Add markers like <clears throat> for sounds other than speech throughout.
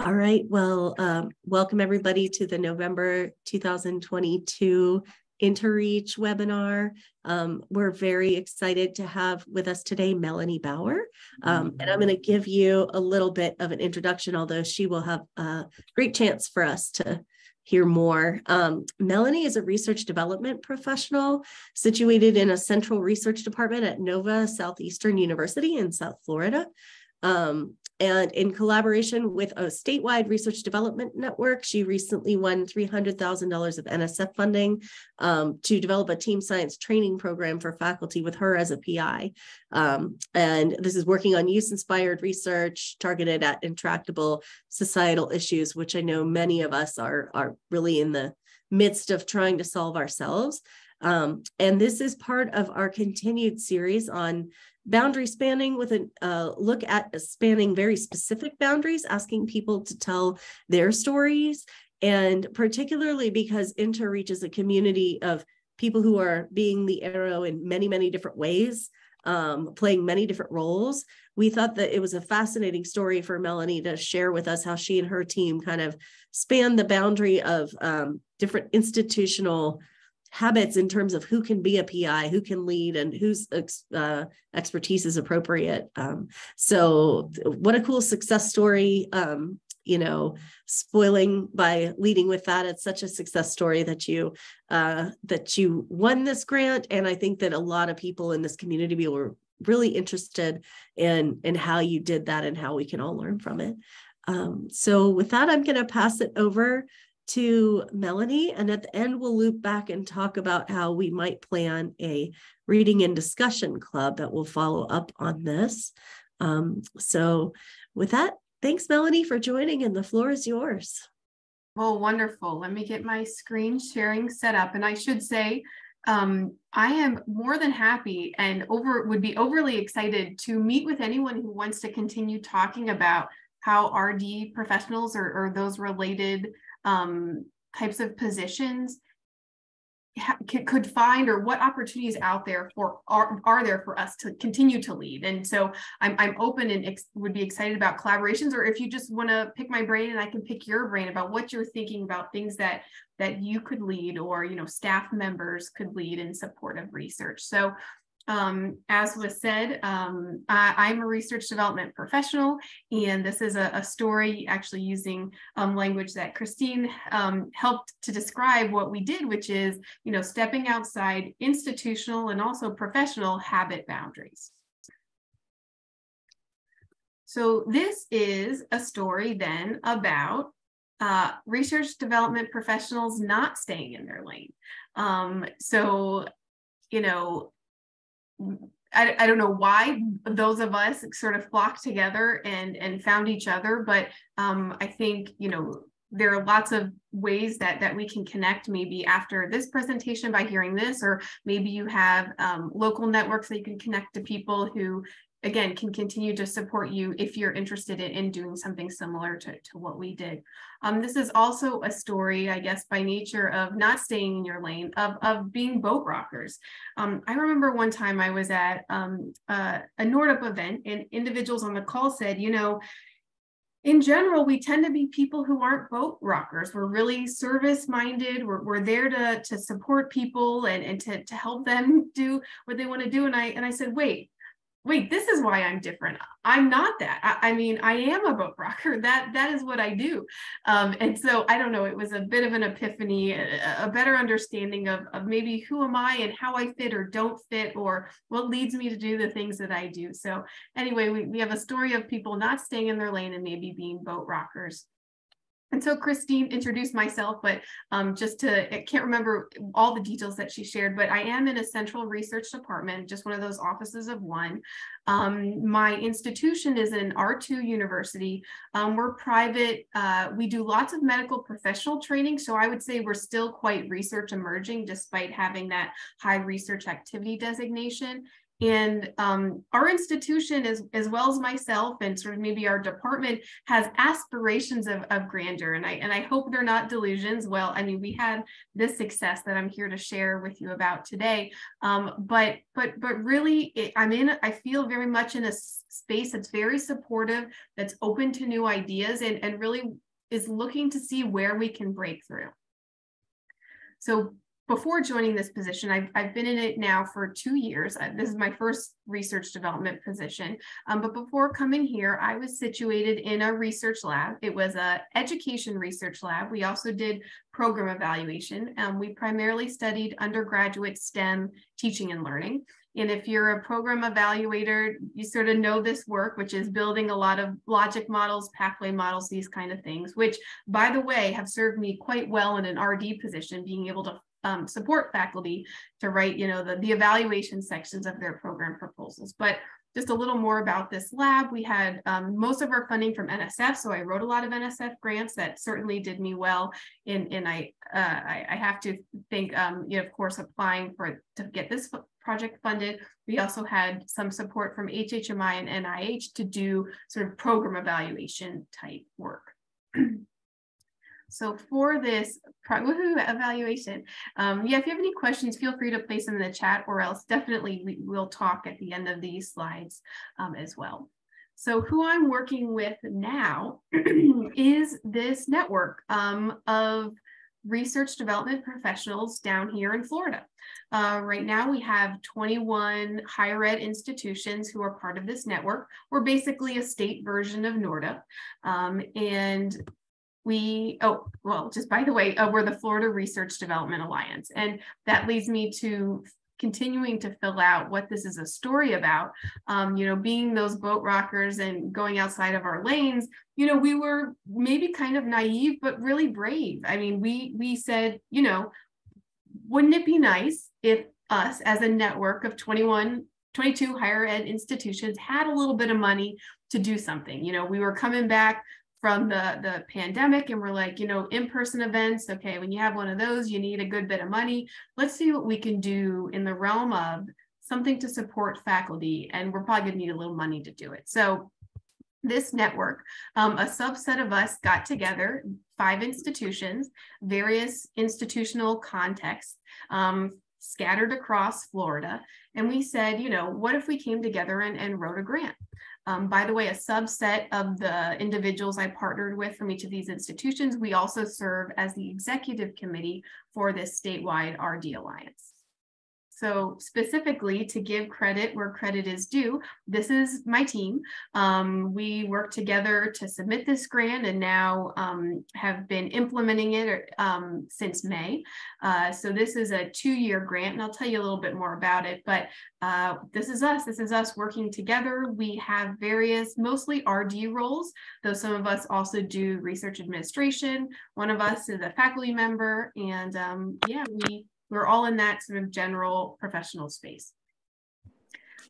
All right. Well, um, welcome everybody to the November 2022 Intereach webinar. Um, we're very excited to have with us today Melanie Bauer. Um, and I'm going to give you a little bit of an introduction, although she will have a great chance for us to hear more. Um, Melanie is a research development professional situated in a central research department at Nova Southeastern University in South Florida. Um, and in collaboration with a statewide research development network, she recently won $300,000 of NSF funding um, to develop a team science training program for faculty with her as a PI. Um, and this is working on use inspired research targeted at intractable societal issues, which I know many of us are, are really in the midst of trying to solve ourselves. Um, and this is part of our continued series on boundary spanning with a uh, look at spanning very specific boundaries, asking people to tell their stories. And particularly because Intereach is a community of people who are being the arrow in many, many different ways, um, playing many different roles. We thought that it was a fascinating story for Melanie to share with us how she and her team kind of span the boundary of um, different institutional habits in terms of who can be a PI, who can lead, and whose uh, expertise is appropriate. Um, so, what a cool success story! Um, you know, spoiling by leading with that. It's such a success story that you uh, that you won this grant, and I think that a lot of people in this community were really interested in in how you did that and how we can all learn from it. Um, so, with that, I'm going to pass it over to Melanie. And at the end, we'll loop back and talk about how we might plan a reading and discussion club that will follow up on this. Um, so, with that, thanks, Melanie, for joining, and the floor is yours. Well, wonderful. Let me get my screen sharing set up. And I should say, um, I am more than happy and over would be overly excited to meet with anyone who wants to continue talking about how RD professionals or, or those related um, types of positions could find or what opportunities out there for are, are there for us to continue to lead. And so i'm, I'm open and ex- would be excited about collaborations or if you just want to pick my brain and i can pick your brain about what you're thinking about things that that you could lead or you know staff members could lead in support of research. So um, as was said, um, I, am a research development professional, and this is a, a story actually using um, language that Christine um, helped to describe what we did, which is, you know, stepping outside institutional and also professional habit boundaries. So this is a story then about uh, research development professionals not staying in their lane. Um, so, you know, I, I don't know why those of us sort of flocked together and and found each other, but um, I think you know there are lots of ways that that we can connect maybe after this presentation by hearing this or maybe you have um, local networks that you can connect to people who again can continue to support you if you're interested in, in doing something similar to, to what we did um, this is also a story i guess by nature of not staying in your lane of, of being boat rockers um, i remember one time i was at um, uh, a NORDP event and individuals on the call said you know in general, we tend to be people who aren't boat rockers. We're really service minded. We're, we're there to, to support people and, and to, to help them <laughs> do what they want to do. And I and I said, wait, wait, this is why I'm different. I'm not that. I, I, mean, I am a boat rocker. <laughs> That that is what I do. Um, and so I don't know. It was a bit of an epiphany, a, a, better understanding of of maybe who am I and how I fit or don't fit, or what leads me to do the things that I do. So anyway, we, we have a story of people not staying in their lane and maybe being boat rockers. And so Christine introduced myself, but um, just to, I can't remember all the details that she shared, but I am in a central research department, just one of those offices of one. Um, my institution is an R2 university. Um, we're private. Uh, we do lots of medical professional training. So I would say we're still quite research emerging despite having that high research activity designation. And um, our institution, as, as well as myself and sort of maybe our department, has aspirations of, of grandeur. And I, and I hope they're not delusions. Well, I mean, we had this success that I'm here to share with you about today. Um, but, but, but really, it, I'm in, I feel very much in a space that's very supportive, that's open to new ideas and, and really is looking to see where we can break through. So before joining this position, I've, I've been in it now for two years. This is my first research development position. Um, but before coming here, I was situated in a research lab. It was a education research lab. We also did program evaluation. Um, we primarily studied undergraduate STEM teaching and learning. And if you're a program evaluator, you sort of know this work, which is building a lot of logic models, pathway models, these kind of things, which, by the way, have served me quite well in an RD position, being able to um, support faculty to write, you know, the, the evaluation sections of their program proposals. But just a little more about this lab. We had um, most of our funding from NSF, so I wrote a lot of NSF grants that certainly did me well. And, and I, uh, I, I have to think, um, you know, of course, applying for to get this project funded. We also had some support from HHMI and NIH to do sort of program evaluation type work. <clears throat> So for this evaluation, um, yeah, if you have any questions, feel free to place them in the chat or else definitely we will talk at the end of these slides um, as well. So who I'm working with now <clears throat> is this network um, of research development professionals down here in Florida. Uh, right now, we have 21 higher ed institutions who are part of this network. We're basically a state version of NORDP. Um, and we, oh, well, just by the way, uh, we're the Florida Research Development Alliance. And that leads me to continuing to fill out what this is a story about. Um, you know, being those boat rockers and going outside of our lanes, you know, we were maybe kind of naive, but really brave. I mean, we we said, you know, wouldn't it be nice if us as a network of 21 22 higher ed institutions had a little bit of money to do something. You know, we were coming back from the the pandemic and we're like you know in-person events okay when you have one of those you need a good bit of money. Let's see what we can do in the realm of something to support faculty and we're probably going to need a little money to do it. So this network um, a subset of us got together five institutions various institutional contexts um, scattered across florida and we said you know what if we came together and, and wrote a grant um, by the way, a subset of the individuals I partnered with from each of these institutions, we also serve as the executive committee for this statewide RD Alliance. So specifically to give credit where credit is due, this is my team. Um, we worked together to submit this grant and now um, have been implementing it um, since May. Uh, so this is a two-year grant and I'll tell you a little bit more about it, but uh, this is us, this is us working together. We have various, mostly RD roles, though some of us also do research administration. One of us is a faculty member and um, yeah, we we're all in that sort of general professional space.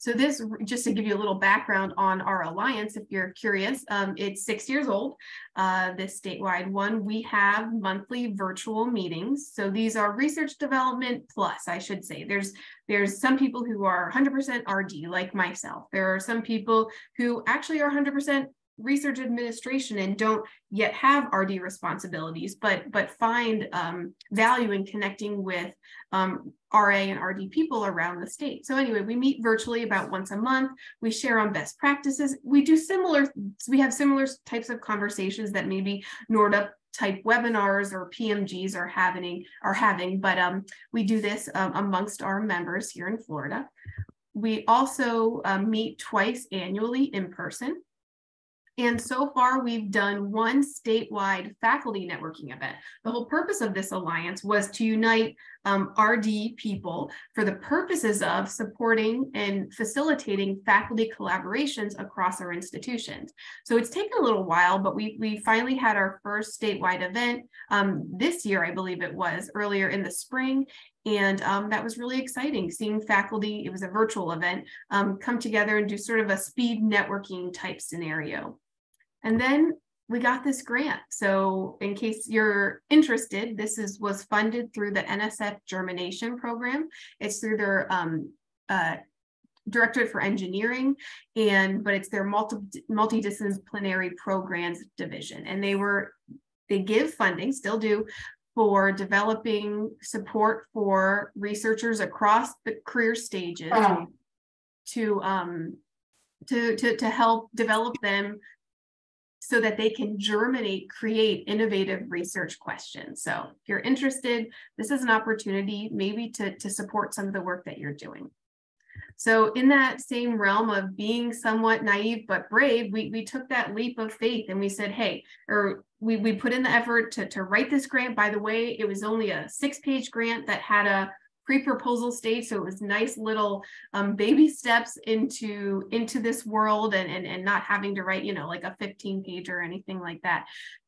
So this, just to give you a little background on our alliance, if you're curious, um, it's six years old, uh, this statewide one. We have monthly virtual meetings. So these are research development plus, I should say. There's there's some people who are 100% RD, like myself. There are some people who actually are 100% research administration and don't yet have RD responsibilities, but but find um, value in connecting with um, RA and RD people around the state. So anyway, we meet virtually about once a month. We share on best practices. We do similar. We have similar types of conversations that maybe NORDP type webinars or PMGs are having are having, but um, we do this um, amongst our members here in Florida. We also um, meet twice annually in person. And so far, we've done one statewide faculty networking event. The whole purpose of this alliance was to unite um, RD people for the purposes of supporting and facilitating faculty collaborations across our institutions. So it's taken a little while, but we, we finally had our first statewide event um, this year, I believe it was, earlier in the spring. And um, that was really exciting seeing faculty, it was a virtual event, um, come together and do sort of a speed networking type scenario. And then we got this grant. So in case you're interested, this is was funded through the NSF Germination Program. It's through their um, uh, Directorate for Engineering, and but it's their multi multidisciplinary programs division, and they were they give funding, still do, for developing support for researchers across the career stages to um to to to help develop them so that they can germinate, create innovative research questions. So if you're interested, this is an opportunity maybe to, to support some of the work that you're doing. So in that same realm of being somewhat naive but brave, we, we took that leap of faith and we said, hey, or we, we put in the effort to, to write this grant. By the way, it was only a six page grant that had a pre-proposal stage. So it was nice little um, baby steps into into this world and, and and not having to write you know like a 15 page or anything like that.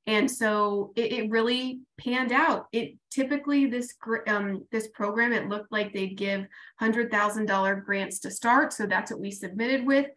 And so it, it really panned out. It typically this um, this program it looked like they'd give hundred thousand dollar grants to start. So that's what we submitted with.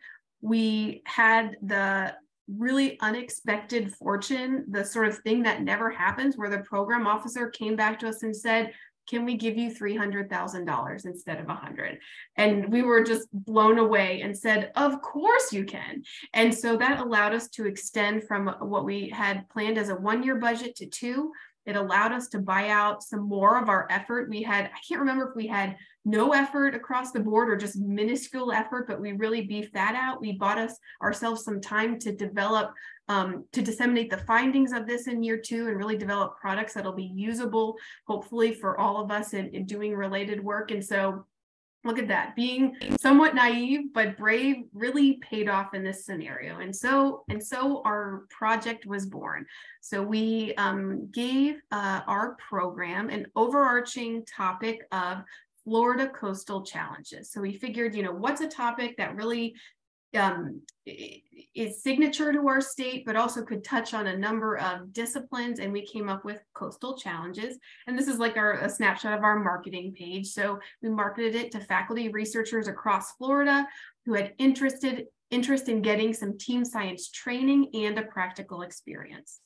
We had the really unexpected fortune, the sort of thing that never happens, where the program officer came back to us and said, can we give you $300,000 instead of 100? And we were just blown away and said, of course you can. And so that allowed us to extend from what we had planned as a one year budget to two. It allowed us to buy out some more of our effort. We had, I can't remember if we had no effort across the board or just minuscule effort, but we really beefed that out. We bought us ourselves some time to develop, um, to disseminate the findings of this in year two and really develop products that'll be usable, hopefully for all of us in, in doing related work. And so look at that being somewhat naive but brave really paid off in this scenario and so and so our project was born so we um, gave uh, our program an overarching topic of Florida coastal challenges. So we figured, you know, what's a topic that really um, is signature to our state, but also could touch on a number of disciplines. And we came up with coastal challenges. And this is like our a snapshot of our marketing page. So we marketed it to faculty researchers across Florida who had interested interest in getting some team science training and a practical experience.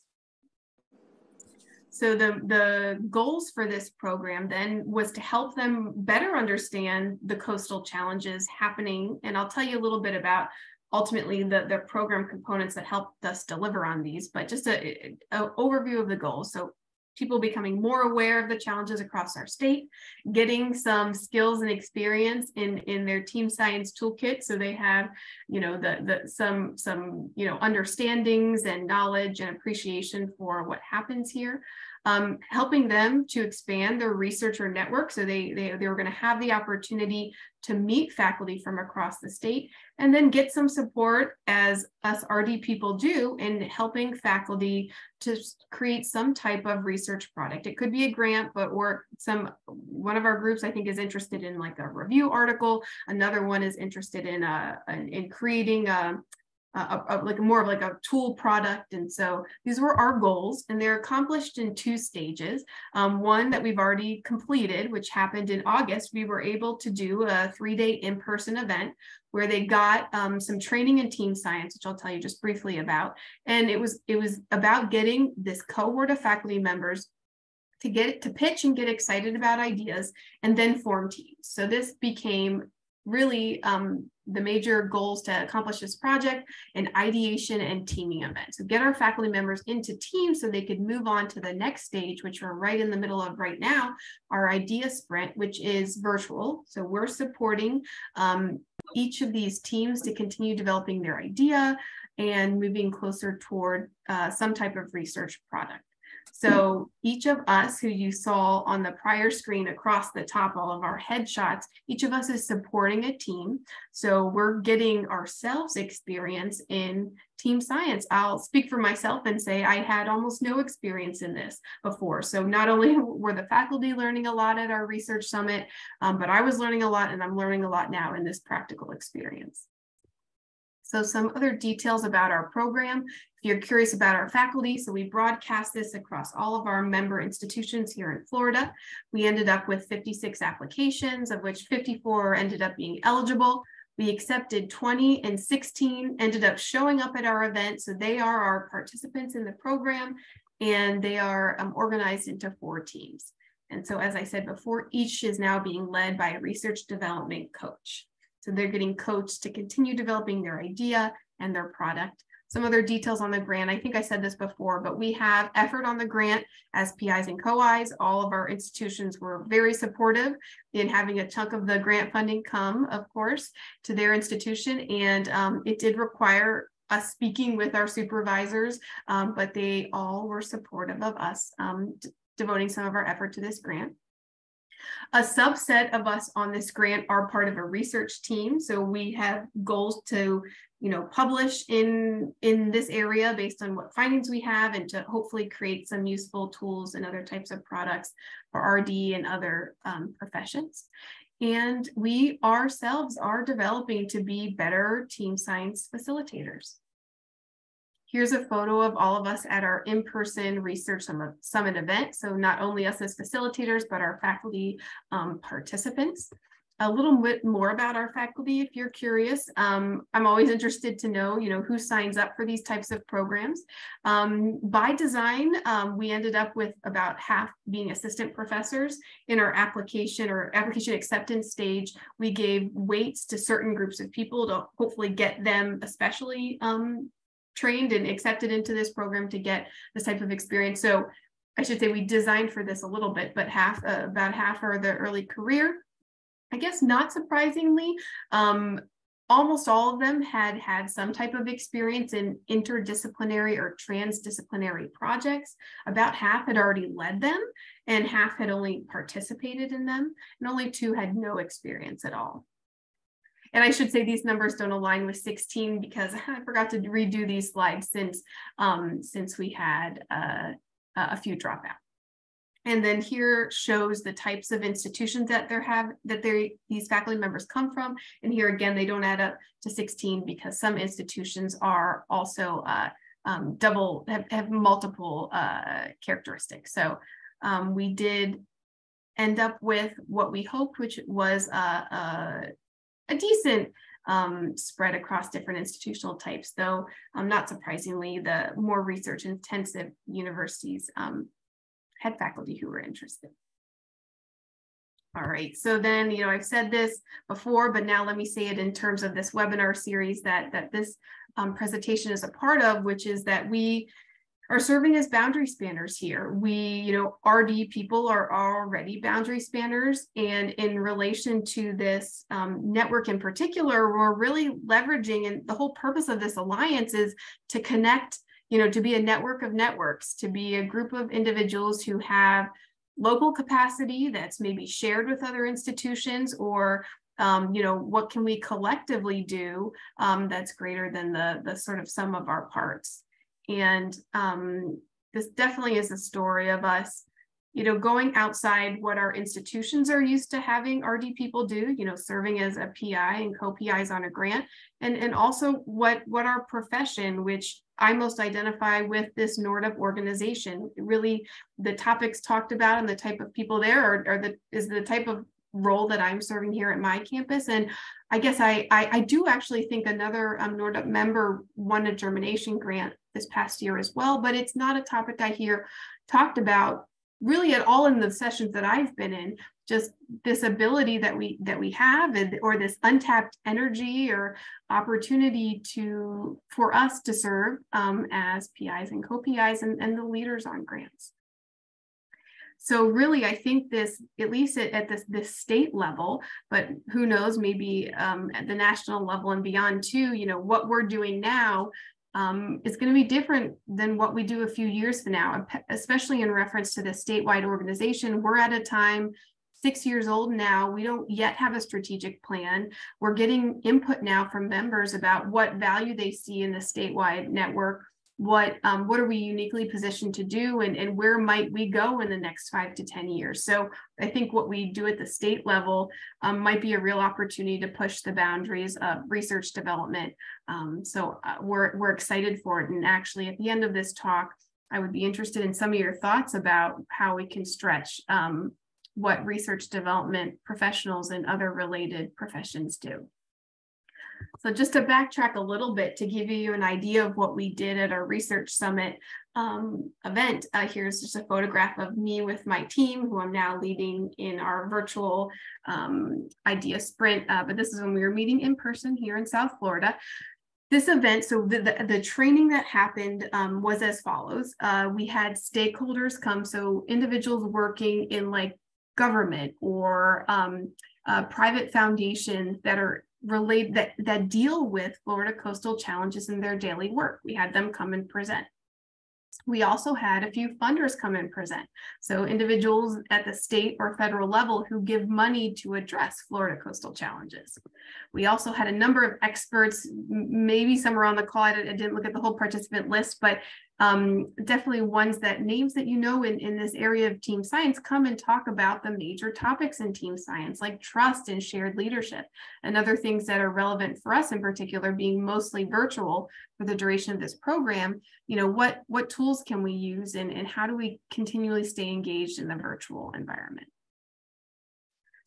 So the, the goals for this program then was to help them better understand the coastal challenges happening. And I'll tell you a little bit about ultimately the, the program components that helped us deliver on these, but just a, a overview of the goals. So people becoming more aware of the challenges across our state, getting some skills and experience in in their team science toolkit, so they have, you know, the the some some you know understandings and knowledge and appreciation for what happens here um, helping them to expand their researcher network. So they, they, they were going to have the opportunity to meet faculty from across the state and then get some support as us RD people do in helping faculty to create some type of research product. It could be a grant, but or some one of our groups I think is interested in like a review article. Another one is interested in a, in creating a, a, a, like more of like a tool product. And so these were our goals and they're accomplished in two stages. Um, one that we've already completed, which happened in August, we were able to do a three-day in-person event where they got um, some training in team science, which I'll tell you just briefly about. And it was it was about getting this cohort of faculty members to get to pitch and get excited about ideas and then form teams. So this became really um, the major goals to accomplish this project an ideation and teaming event. So get our faculty members into teams so they could move on to the next stage, which we're right in the middle of right now, our idea sprint, which is virtual. So we're supporting um, each of these teams to continue developing their idea and moving closer toward uh, some type of research product. So each of us who you saw on the prior screen across the top, all of our headshots, each of us is supporting a team. So we're getting ourselves experience in team science. I'll speak for myself and say I had almost no experience in this before. So not only <laughs> were the faculty learning a lot at our research summit, um, but I was learning a lot and I'm learning a lot now in this practical experience. So some other details about our program. If you're curious about our faculty, so we broadcast this across all of our member institutions here in Florida. We ended up with 56 applications, of which 54 ended up being eligible. We accepted 20 and 16 ended up showing up at our event. So they are our participants in the program and they are um, organized into four teams. And so, as I said before, each is now being led by a research development coach. So they're getting coached to continue developing their idea and their product. Some other details on the grant. I think I said this before, but we have effort on the grant as PIs and COIs. All of our institutions were very supportive in having a chunk of the grant funding come, of course, to their institution. And um, it did require us speaking with our supervisors, um, but they all were supportive of us um, devoting some of our effort to this grant. A subset of us on this grant are part of a research team. So we have goals to, you know, publish in, in this area based on what findings we have and to hopefully create some useful tools and other types of products for RD and other um, professions. And we ourselves are developing to be better team science facilitators. Here's a photo of all of us at our in-person research summit event. So not only us as facilitators, but our faculty um, participants. A little bit more about our faculty, if you're curious. Um, I'm always interested to know, you know, who signs up for these types of programs. Um, by design, um, we ended up with about half being assistant professors in our application or application acceptance stage. We gave weights to certain groups of people to hopefully get them especially um, trained and accepted into this program to get this type of experience. So I should say we designed for this a little bit, but half, uh, about half are the early career. I guess not surprisingly, um, almost all of them had had some type of experience in interdisciplinary or transdisciplinary projects. About half had already led them and half had only participated in them and only two had no experience at all. And I should say these numbers don't align with 16 because <laughs> I forgot to redo these slides since, um, since we had uh, a few dropout. And then here shows the types of institutions that they have that they these faculty members come from. And here again, they don't add up to 16 because some institutions are also uh, um, double have, have multiple uh, characteristics. So um, we did end up with what we hoped, which was a, a a decent um, spread across different institutional types, though um, not surprisingly, the more research intensive universities um, had faculty who were interested. All right, so then, you know, I've said this before, but now let me say it in terms of this webinar series that, that this um, presentation is a part of, which is that we are serving as boundary spanners here. We, you know, RD people are already boundary spanners. And in relation to this um, network in particular, we're really leveraging, and the whole purpose of this alliance is to connect, you know, to be a network of networks, to be a group of individuals who have local capacity that's maybe shared with other institutions or um, you know, what can we collectively do um, that's greater than the, the sort of sum of our parts. And um, this definitely is a story of us, you know, going outside what our institutions are used to having RD people do, you know, serving as a PI and co-PIs on a grant, and, and also what, what our profession, which I most identify with this NORDP organization. Really, the topics talked about and the type of people there are, are the is the type of role that I'm serving here at my campus. And I guess I I, I do actually think another um, NORDP member won a germination grant this past year as well, but it's not a topic I hear talked about really at all in the sessions that I've been in just this ability that we that we have and, or this untapped energy or opportunity to for us to serve um, as PIs and co-PIs and, and the leaders on grants. So really, I think this, at least at, at this, this state level, but who knows, maybe um, at the national level and beyond too, you know, what we're doing now um, is going to be different than what we do a few years from now, especially in reference to the statewide organization. We're at a time six years old now. We don't yet have a strategic plan. We're getting input now from members about what value they see in the statewide network what um, what are we uniquely positioned to do and, and where might we go in the next five to 10 years. So I think what we do at the state level um, might be a real opportunity to push the boundaries of research development. Um, so uh, we're, we're excited for it. And actually at the end of this talk, I would be interested in some of your thoughts about how we can stretch um, what research development professionals and other related professions do. So just to backtrack a little bit to give you an idea of what we did at our research summit um, event, uh, here's just a photograph of me with my team who I'm now leading in our virtual um, idea sprint. Uh, but this is when we were meeting in person here in South Florida. This event, so the, the, the training that happened um, was as follows. Uh, we had stakeholders come, so individuals working in like government or um, uh, private foundations that are relate that that deal with Florida coastal challenges in their daily work. We had them come and present. We also had a few funders come and present. So individuals at the state or federal level who give money to address Florida coastal challenges. We also had a number of experts, maybe some are on the call. I didn't look at the whole participant list, but um, definitely ones that names that you know in, in this area of team science come and talk about the major topics in team science like trust and shared leadership and other things that are relevant for us in particular being mostly virtual for the duration of this program you know what what tools can we use and, and how do we continually stay engaged in the virtual environment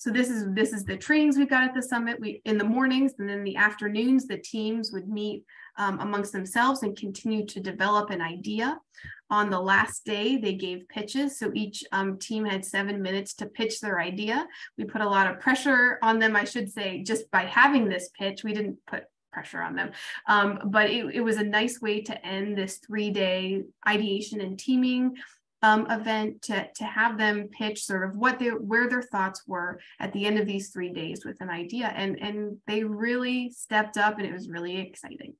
so this is this is the trainings we've got at the summit. We in the mornings and then the afternoons, the teams would meet um, amongst themselves and continue to develop an idea. On the last day, they gave pitches. So each um, team had seven minutes to pitch their idea. We put a lot of pressure on them, I should say, just by having this pitch. We didn't put pressure on them. Um, but it, it was a nice way to end this three day ideation and teaming um, event to, to have them pitch sort of what they where their thoughts were at the end of these three days with an idea and and they really stepped up and it was really exciting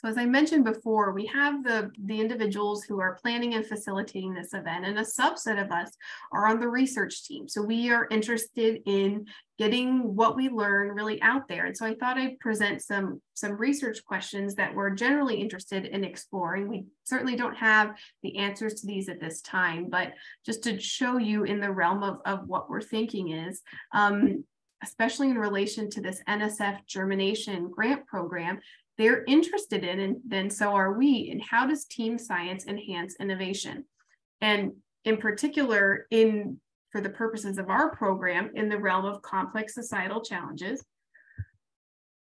so as I mentioned before, we have the, the individuals who are planning and facilitating this event, and a subset of us are on the research team. So we are interested in getting what we learn really out there. And so I thought I'd present some, some research questions that we're generally interested in exploring. We certainly don't have the answers to these at this time, but just to show you in the realm of, of what we're thinking is, um, especially in relation to this NSF germination grant program, they're interested in, and then so are we, and how does team science enhance innovation? And in particular, in for the purposes of our program, in the realm of complex societal challenges,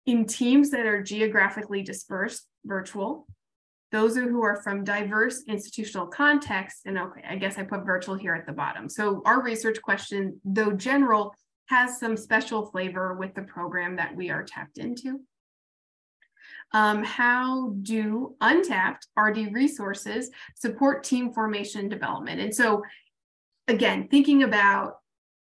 in teams that are geographically dispersed, virtual, those who are from diverse institutional contexts, and okay, I guess I put virtual here at the bottom. So our research question, though general, has some special flavor with the program that we are tapped into. Um, how do untapped RD resources support team formation development? And so, again, thinking about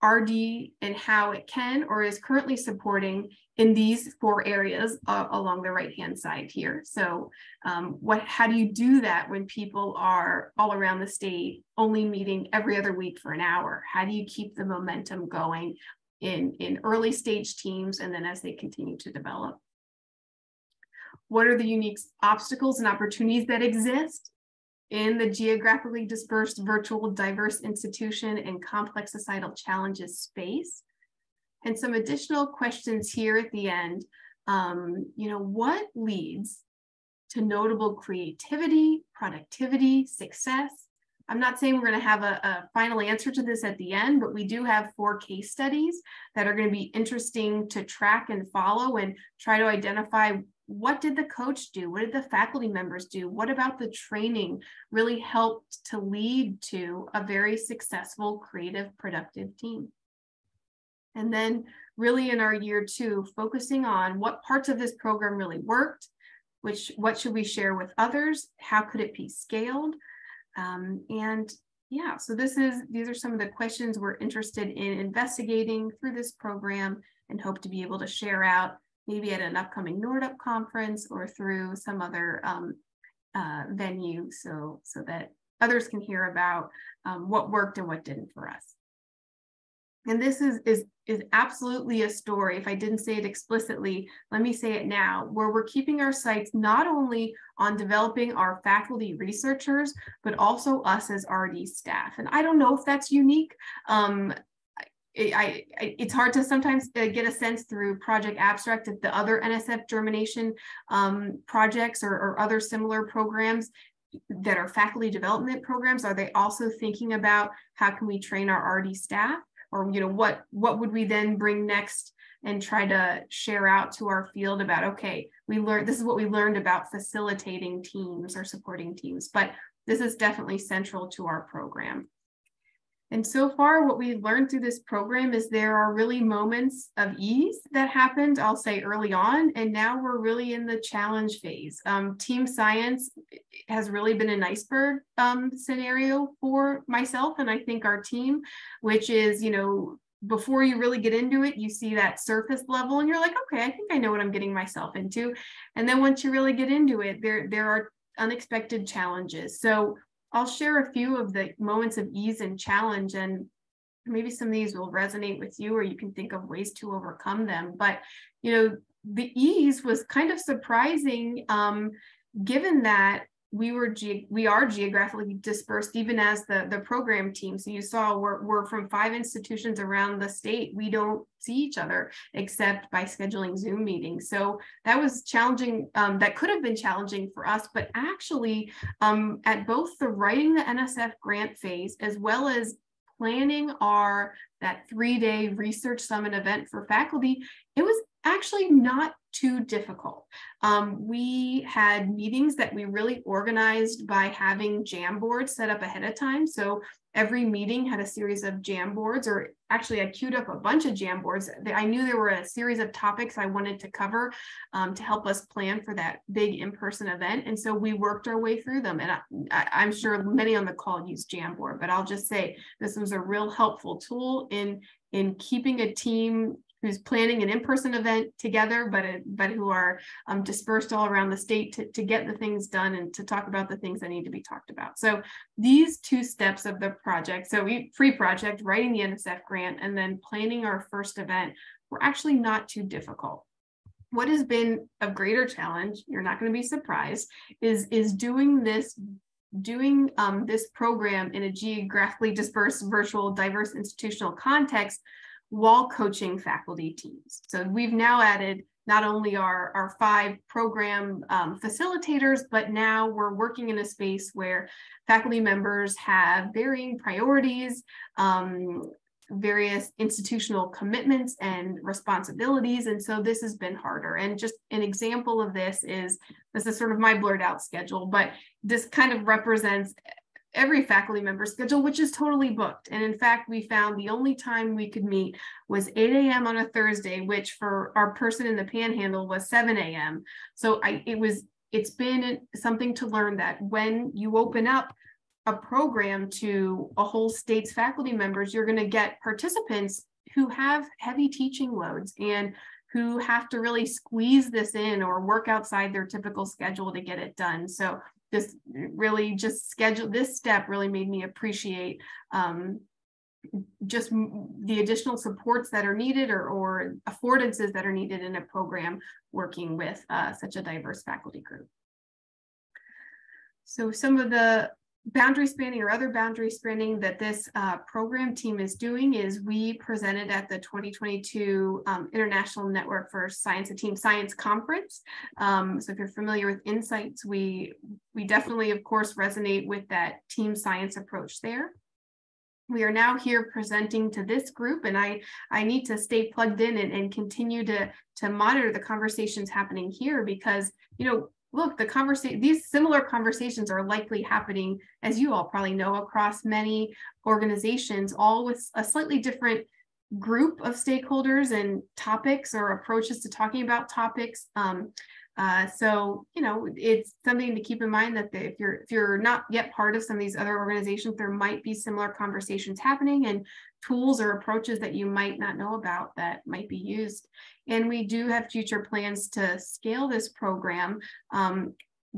RD and how it can or is currently supporting in these four areas uh, along the right hand side here. So um, what how do you do that when people are all around the state only meeting every other week for an hour? How do you keep the momentum going in, in early stage teams and then as they continue to develop? What are the unique obstacles and opportunities that exist in the geographically dispersed virtual diverse institution and complex societal challenges space? And some additional questions here at the end. Um, you know, what leads to notable creativity, productivity, success? I'm not saying we're going to have a, a, final answer to this at the end, but we do have four case studies that are going to be interesting to track and follow and try to identify what did the coach do? What did the faculty members do? What about the training really helped to lead to a very successful, creative, productive team? And then, really, in our year two, focusing on what parts of this program really worked, which what should we share with others? How could it be scaled? Um, and yeah, so this is these are some of the questions we're interested in investigating through this program and hope to be able to share out maybe at an upcoming NORDP conference or through some other um, uh, venue so, so that others can hear about um, what worked and what didn't for us. And this is, is, is absolutely a story. If I didn't say it explicitly, let me say it now, where we're keeping our sights not only on developing our faculty researchers, but also us as RD staff. And I don't know if that's unique. Um, I, it's hard to sometimes uh, get a sense through Project Abstract if the other NSF germination um, projects or, or other similar programs that are faculty development programs, are they also thinking about how can we train our RD staff? Or, you know, what, what would we then bring next and try to share out to our field about okay we learned this is what we learned about facilitating teams or supporting teams but this is definitely central to our program and so far, what we've learned through this program is there are really moments of ease that happened, I'll say early on, and now we're really in the challenge phase. Um, team science has really been an iceberg um, scenario for myself and I think our team, which is, you know, before you really get into it, you see that surface level and you're like, okay, I think I know what I'm getting myself into. And then once you really get into it, there, there are unexpected challenges. So I'll share a few of the moments of ease and challenge and maybe some of these will resonate with you or you can think of ways to overcome them. But you know the ease was kind of surprising um, given that we were ge- we are geographically dispersed even as the the program team. So you saw we're, we're from five institutions around the state. We don't see each other except by scheduling zoom meetings. So that was challenging um, that could have been challenging for us but actually um, at both the writing the nsf grant phase as well as planning our that three day research summit event for faculty it was actually not too difficult. Um, we had meetings that we really organized by having Jamboards set up ahead of time. So every meeting had a series of Jamboards, or actually, I queued up a bunch of Jamboards. I knew there were a series of topics I wanted to cover um, to help us plan for that big in person event. And so we worked our way through them. And I, am sure many on the call use Jamboard, but I'll just say this was a real helpful tool in in keeping a team who's planning an in-person event together, but but who are um, dispersed all around the state to, to get the things done and to talk about the things that need to be talked about. So these two steps of the project, so we pre-project, writing the NSF grant, and then planning our first event were actually not too difficult. What has been a greater challenge, you're not going to be surprised, is, is doing this doing um, this program in a geographically dispersed virtual diverse institutional context while coaching faculty teams. So we've now added not only our, our five program um, facilitators, but now we're working in a space where faculty members have varying priorities, um, various institutional commitments and responsibilities. And so this has been harder. And just an example of this is this is sort of my blurred out schedule, but this kind of represents every faculty member schedule, which is totally booked. And in fact, we found the only time we could meet was 8 a.m. on a Thursday, which for our person in the panhandle was 7 a.m. So I, it was, it's been something to learn that when you open up a program to a whole state's faculty members, you're going to get participants who have heavy teaching loads and who have to really squeeze this in or work outside their typical schedule to get it done. So this really just schedule this step really made me appreciate um, just the additional supports that are needed or, or affordances that are needed in a program working with uh, such a diverse faculty group. So some of the boundary spanning or other boundary spanning that this uh, program team is doing is we presented at the 2022 um, International Network for Science and Team Science Conference. Um, so if you're familiar with INSciTS, we, we definitely, of course, resonate with that team science approach there. We are now here presenting to this group and I, I need to stay plugged in and, and continue to, to monitor the conversations happening here because, you know, look, the conversation, these similar conversations are likely happening, as you all probably know, across many organizations, all with a slightly different group of stakeholders and topics or approaches to talking about topics. Um, uh, so you know it's something to keep in mind that the, if you're if you're not yet part of some of these other organizations, there might be similar conversations happening and tools or approaches that you might not know about that might be used. And we do have future plans to scale this program. Um,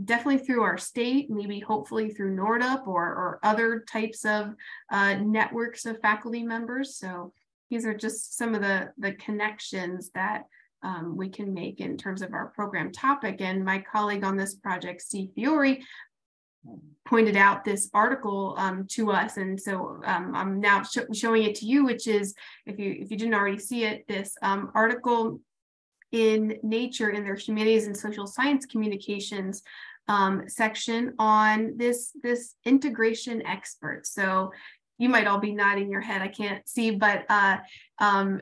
definitely through our state, maybe hopefully through NORDP or, or other types of uh, networks of faculty members. So these are just some of the, the connections that um, we can make in terms of our program topic. And my colleague on this project, Steve Fiore, pointed out this article um, to us. And so um, I'm now sh showing it to you, which is, if you if you didn't already see it, this um, article in Nature in their Humanities and Social Science Communications um, section on this, this integration expert. So you might all be nodding your head, I can't see, but uh, um,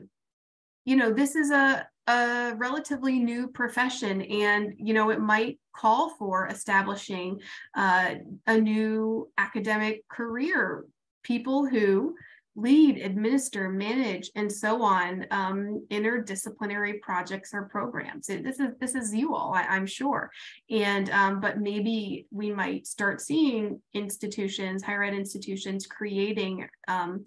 you know, this is a, a relatively new profession and, you know, it might call for establishing uh, a new academic career. People who lead, administer, manage, and so on um, interdisciplinary projects or programs. It, this is this is you all, I, am sure. And um, but maybe we might start seeing institutions, higher ed institutions, creating um,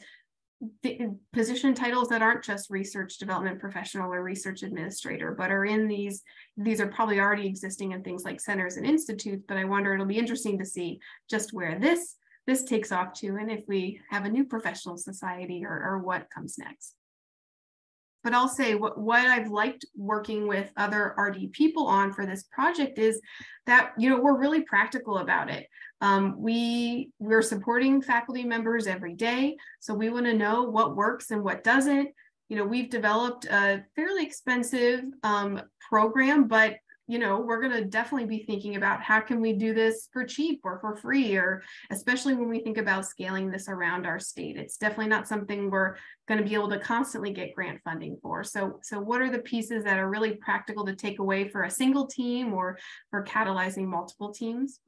position titles that aren't just research development professional or research administrator, but are in these, these are probably already existing in things like centers and institutes, but I wonder it'll be interesting to see just where this this takes off to and if we have a new professional society or, or what comes next. But I'll say what, what I've liked working with other RD people on for this project is that, you know, we're really practical about it. Um, we, we're supporting faculty members every day. So we want to know what works and what doesn't. You know, we've developed a fairly expensive um, program, but you know, we're going to definitely be thinking about how can we do this for cheap or for free, or especially when we think about scaling this around our state. It's definitely not something we're going to be able to constantly get grant funding for. So, so what are the pieces that are really practical to take away for a single team or for catalyzing multiple teams?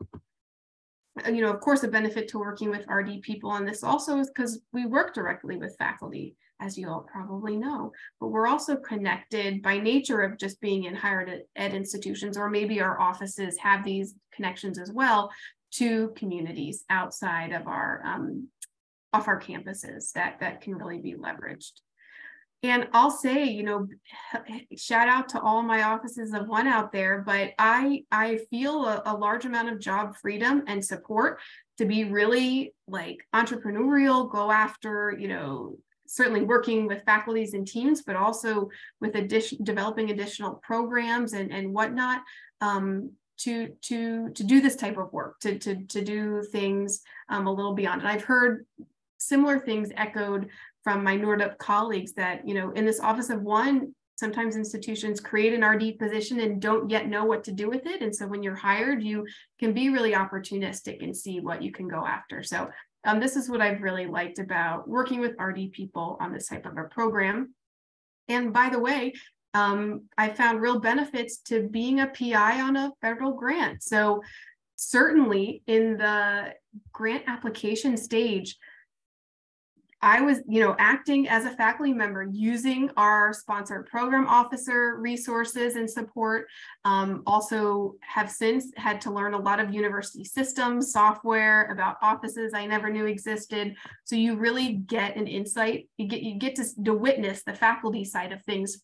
Uh, you know, of course, a benefit to working with RD people on this also is because we work directly with faculty as you all probably know. But we're also connected by nature of just being in higher ed institutions, or maybe our offices have these connections as well to communities outside of our um, off our campuses that that can really be leveraged. And I'll say, you know, <laughs> shout out to all my offices of one out there, but I I feel a, a large amount of job freedom and support to be really like entrepreneurial, go after, you know, certainly working with faculties and teams, but also with addition, developing additional programs and, and whatnot um, to, to, to do this type of work, to, to, to do things um, a little beyond. And I've heard similar things echoed from my NORDP colleagues that, you know, in this office of one, sometimes institutions create an RD position and don't yet know what to do with it. And so when you're hired, you can be really opportunistic and see what you can go after. So um, this is what I've really liked about working with RD people on this type of a program. And by the way, um, I found real benefits to being a PI on a federal grant. So certainly in the grant application stage, I was, you know, acting as a faculty member using our sponsored program officer resources and support. Um, also have since had to learn a lot of university systems, software about offices I never knew existed. So you really get an insight. You get you get to, to witness the faculty side of things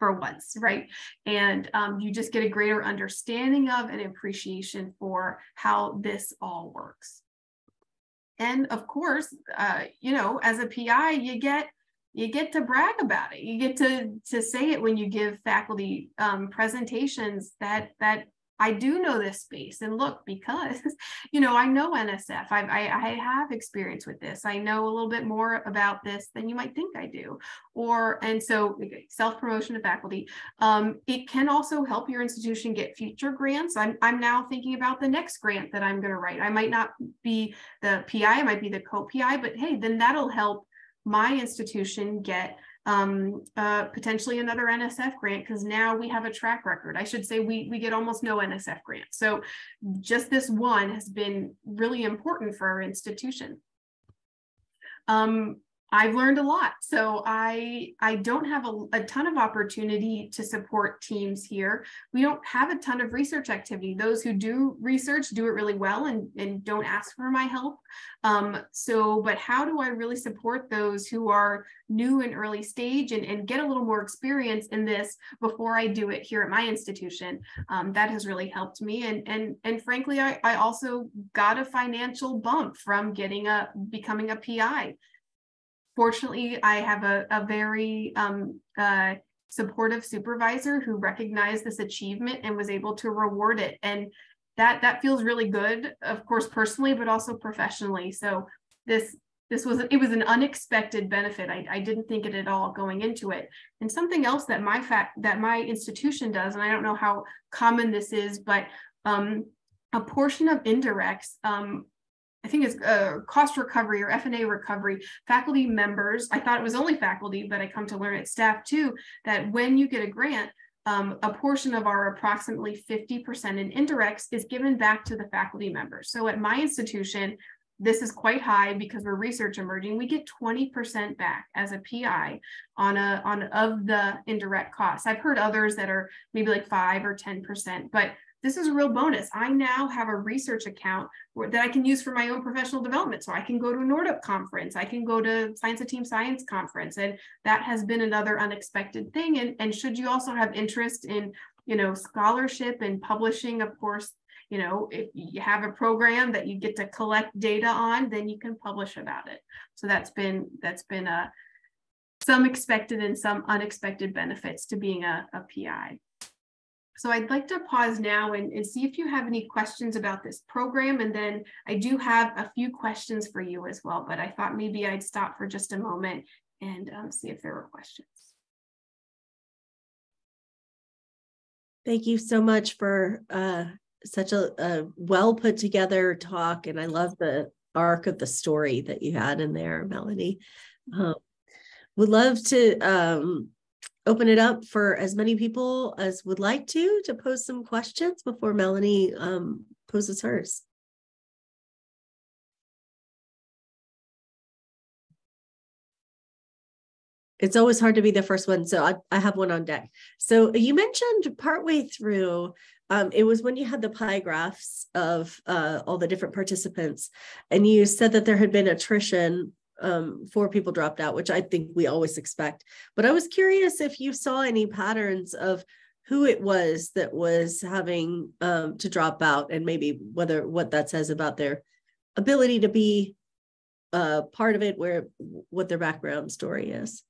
for once, right? And um, you just get a greater understanding of and appreciation for how this all works and of course uh, you know as a pi you get you get to brag about it. You get to to say it when you give faculty um, presentations that that I do know this space and look because <laughs> you know I know NSF I've, I, I have experience with this. I know a little bit more about this than you might think I do. Or and so self promotion of faculty. Um, it can also help your institution get future grants. I'm, I'm now thinking about the next grant that I'm going to write. I might not be the PI I might be the co-PI but hey then that'll help my institution get um, uh, potentially another NSF grant because now we have a track record. I should say we, we get almost no NSF grants. So just this one has been really important for our institution. Um, I've learned a lot. So I I don't have a, a, ton of opportunity to support teams here. We don't have a ton of research activity. Those who do research do it really well and, and don't ask for my help. Um, so, but how do I really support those who are new and early stage and, and get a little more experience in this before I do it here at my institution? Um, that has really helped me. And and and frankly, I, I also got a financial bump from getting a becoming a PI fortunately, I have a, a very um, uh, supportive supervisor who recognized this achievement and was able to reward it. And that that feels really good, of course, personally, but also professionally. So this this was it was an unexpected benefit. I, I didn't think it at all going into it. And something else that my fact that my institution does, and I don't know how common this is, but um, a portion of indirects um, I think it's uh, cost recovery or F&A recovery, faculty members, I thought it was only faculty, but I come to learn at staff too, that when you get a grant, um, a portion of our approximately 50% in indirects is given back to the faculty members. So at my institution, this is quite high because we're research emerging. We get 20% back as a PI on a on of the indirect costs. I've heard others that are maybe like five or 10%, but this is a real bonus. I now have a research account that I can use for my own professional development. So I can go to a NORDP conference, I can go to Science of Team Science conference, and that has been another unexpected thing. And, and should you also have interest in, you know, scholarship and publishing, of course, you know, if you have a program that you get to collect data on, then you can publish about it. So that's been that's been a some expected and some unexpected benefits to being a, a PI. So I'd like to pause now and, and, see if you have any questions about this program. And then I do have a few questions for you as well, but I thought maybe I'd stop for just a moment and um, see if there were questions. Thank you so much for uh, such a, a, well put together talk. And I love the arc of the story that you had in there, Melanie. Um, would love to um, open it up for as many people as would like to to pose some questions before Melanie um, poses hers. It's always hard to be the first one. So I, I have one on deck. So you mentioned partway through, um, it was when you had the pie graphs of uh, all the different participants, and you said that there had been attrition um, four people dropped out, which I think we always expect. But I was curious if you saw any patterns of who it was that was having um, to drop out, and maybe whether what that says about their ability to be uh, part of it, where what their background story is.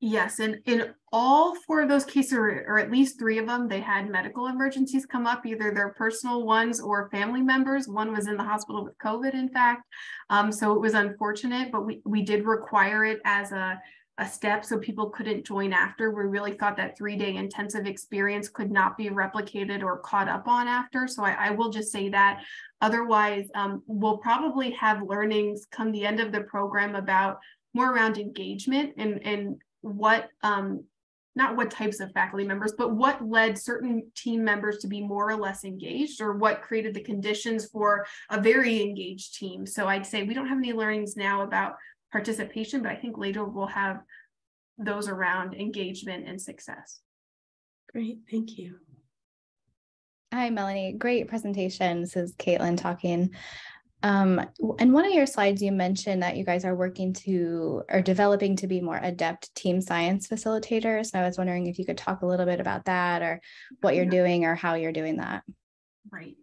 Yes, and in all four of those cases, or, at least three of them, they had medical emergencies come up, either their personal ones or family members. One was in the hospital with COVID, in fact. Um, so it was unfortunate, but we, we did require it as a, a step so people couldn't join after. We really thought that three day intensive experience could not be replicated or caught up on after. So I, I will just say that. Otherwise, um, we'll probably have learnings come the end of the program about more around engagement and, and what um, not what types of faculty members, but what led certain team members to be more or less engaged, or what created the conditions for a very engaged team. So I'd say we don't have any learnings now about participation, but I think later we'll have those around engagement and success. Great, thank you. Hi, Melanie. Great presentation. This is Caitlin talking. Um, and one of your slides, you mentioned that you guys are working to or developing to be more adept team science facilitators. And I was wondering if you could talk a little bit about that or what you're doing or how you're doing that. Right.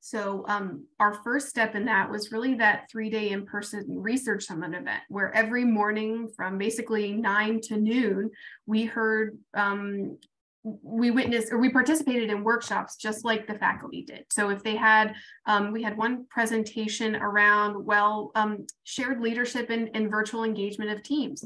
So um, our first step in that was really that three-day in-person research summit event, where every morning from basically nine to noon, we heard um, we witnessed or we participated in workshops just like the faculty did. So if they had, um, we had one presentation around, well, um, shared leadership and, and virtual engagement of teams.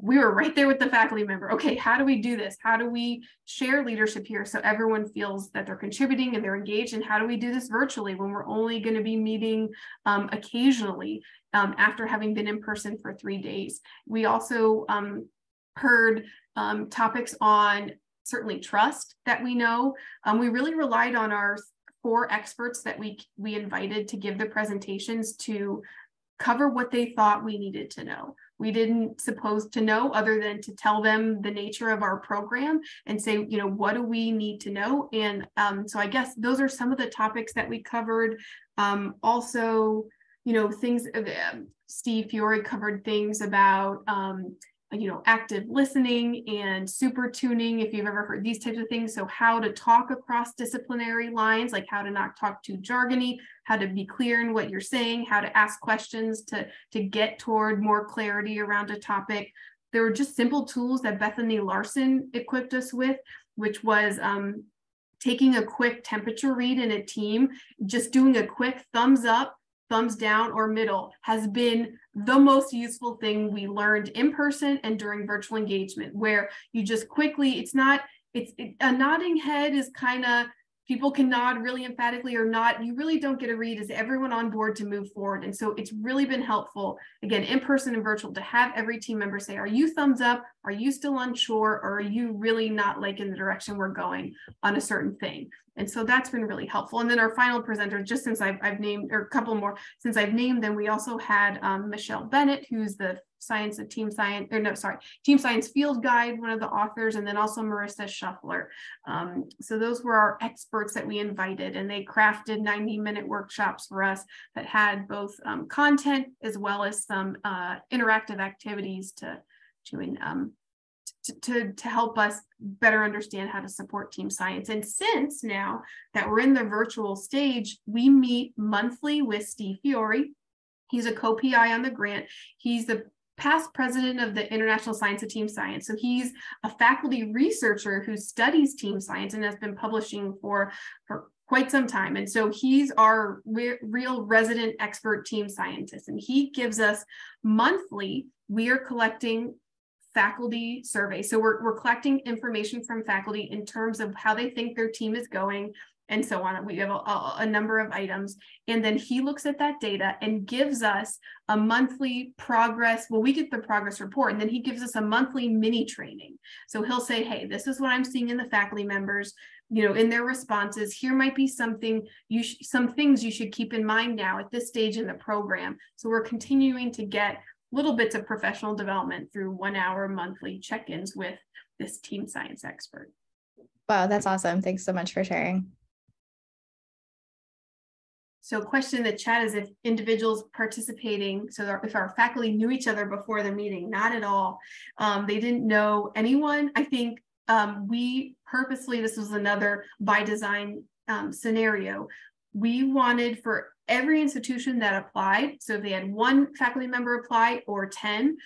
We were right there with the faculty member. Okay, how do we do this? How do we share leadership here so everyone feels that they're contributing and they're engaged? And how do we do this virtually when we're only going to be meeting um, occasionally um, after having been in person for three days? We also um, heard um, topics on certainly trust that we know. Um, we really relied on our four experts that we we invited to give the presentations to cover what they thought we needed to know. We didn't suppose to know other than to tell them the nature of our program and say, you know, what do we need to know? And um, so I guess those are some of the topics that we covered. Um, also, you know, things, uh, Steve Fiore covered things about um, you know, active listening and super tuning, if you've ever heard these types of things. So, how to talk across disciplinary lines, like how to not talk too jargony, how to be clear in what you're saying, how to ask questions to, to get toward more clarity around a topic. There were just simple tools that Bethany Laursen equipped us with, which was um, taking a quick temperature read in a team, just doing a quick thumbs up thumbs down or middle has been the most useful thing we learned in person and during virtual engagement where you just quickly it's not it's it, a nodding head is kind of people can nod really emphatically or not. You really don't get a read. Is everyone on board to move forward? And so it's really been helpful, again, in person and virtual, to have every team member say, Are you thumbs up? Are you still unsure? Or are you really not liking the direction we're going on a certain thing? And so that's been really helpful. And then our final presenter, just since I've, I've named, or a couple more, since I've named them, we also had um, Michelle Bennett, who's the science of team science, or no, sorry, team science field guide, one of the authors, and then also Marissa Shuffler. Um, so those were our experts that we invited, and they crafted 90 minute workshops for us that had both um, content as well as some uh, interactive activities to, to um, to, to, to help us better understand how to support team science. And since now that we're in the virtual stage, we meet monthly with Steve Fiore. He's a co-PI on the grant. He's the past president of the International Science of Team Science. So he's a faculty researcher who studies team science and has been publishing for, for quite some time. And so he's our re real resident expert team scientist. And he gives us monthly, we are collecting faculty survey. So we're, we're collecting information from faculty in terms of how they think their team is going and so on. We have a, a, number of items. And then he looks at that data and gives us a monthly progress. Well, we get the progress report and then he gives us a monthly mini training. So he'll say, hey, this is what I'm seeing in the faculty members you know in their responses here might be something you some things you should keep in mind now at this stage in the program so we're continuing to get little bits of professional development through one hour monthly check-ins with this team science expert. Wow, that's awesome. Thanks so much for sharing. So a question in the chat is if individuals participating, so if our faculty knew each other before the meeting, not at all. Um, they didn't know anyone. I think um, we purposely, this was another by design um, scenario. We wanted for every institution that applied, so if they had one faculty member apply or 10,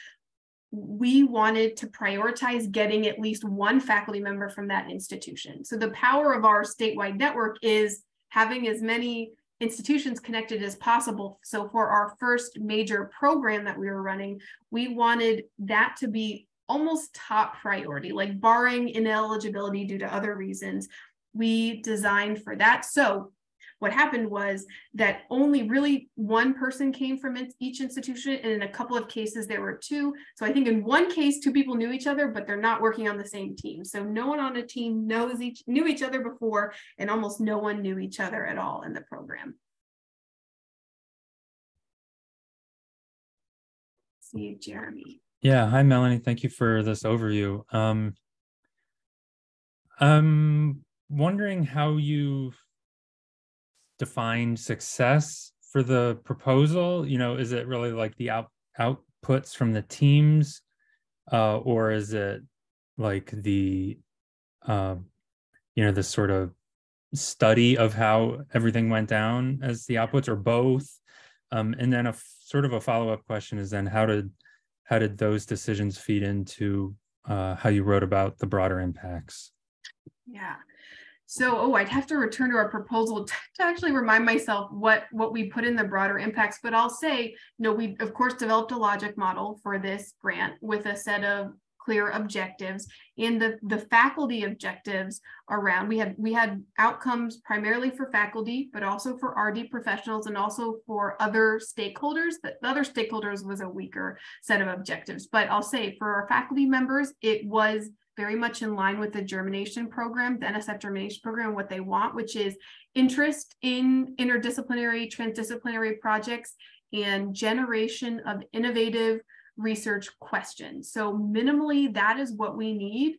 we wanted to prioritize getting at least one faculty member from that institution. So the power of our statewide network is having as many institutions connected as possible. So for our first major program that we were running, we wanted that to be almost top priority, like barring ineligibility due to other reasons, we designed for that. So what happened was that only really one person came from each institution and in a couple of cases there were two. So i think in one case two people knew each other but they're not working on the same team. So no one on a team knows each knew each other before and almost no one knew each other at all in the program. See jeremy. Yeah. Hi melanie. Thank you for this overview. Um i'm wondering how you define success for the proposal? You know, is it really like the out, outputs from the teams, uh, or is it like the, uh, you know, the sort of study of how everything went down as the outputs, or both? Um, and then a sort of a follow up question is then how did how did those decisions feed into uh, how you wrote about the broader impacts? Yeah. So, oh, I'd have to return to our proposal <laughs> to, to, actually remind myself what what we put in the broader impacts. But I'll say, you know, we of course developed a logic model for this grant with a set of clear objectives in the the faculty objectives around we had we had outcomes primarily for faculty but also for rd professionals and also for other stakeholders the other stakeholders was a weaker set of objectives but i'll say for our faculty members it was very much in line with the germination program, the NSF germination program, what they want, which is interest in interdisciplinary, transdisciplinary projects and generation of innovative research questions. So minimally, that is what we need